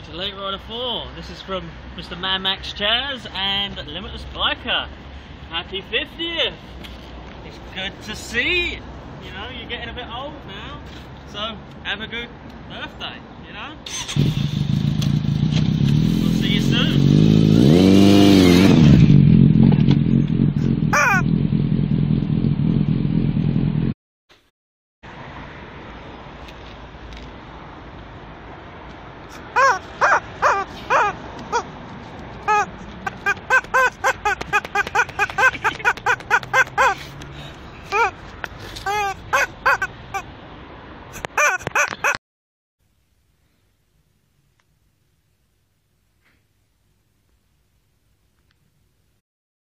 to Late Rider 4. This is from Mr. Mad Max and Limitless Biker. Happy 50th! It's good to see. You know, you're getting a bit old now. So, have a good birthday, Ah!